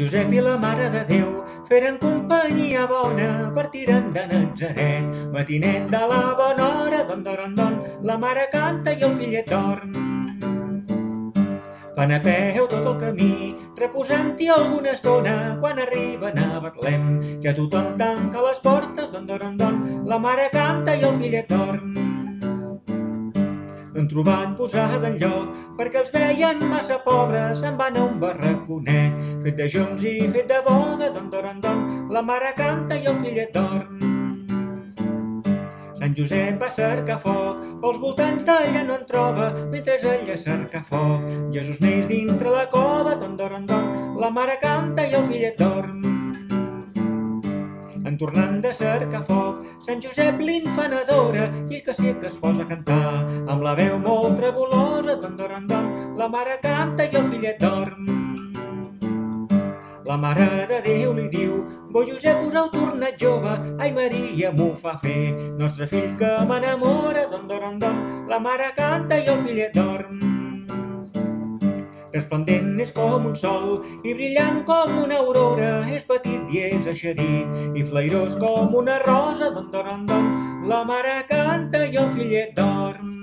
Josep i la Mare de Déu feren companyia bona, partiren de Natzaret. Matinet de la bona hora, don, don, don, la mare canta i el fillet dorm. Fan a peu tot el camí, reposant-hi alguna estona, quan arriben a Betlem. Ja tothom tanca les portes, don, don, don, la mare canta i el fillet dorm. No han trobat posada en lloc, perquè els veien massa pobres, se'n van a un barraconet, fet de joncs i fet de boga, don, don, don, la mare canta i el fillet dorm. Sant Josep va cercar foc, pels voltants d'allà no en troba, mentre ella cerca foc. Jesús neix dintre la cova, don, don, don, la mare canta i el fillet dorm. En tornant de cercar foc, Sant Josep l'infant adora i ell que sí que es posa a cantar. Amb la veu molt tremolosa, don, don, don, la mare canta i el fillet dorm. La mare de Déu li diu, bo Josep us heu tornat jove, ai Maria m'ho fa fer, nostre fill que m'enamora, don, don, don, la mare canta i el fillet dorm. Resplendent és com un sol i brillant com una aurora, és petit i és eixerit i flairós com una rosa, don, don, don, la mare canta i el fillet dorm.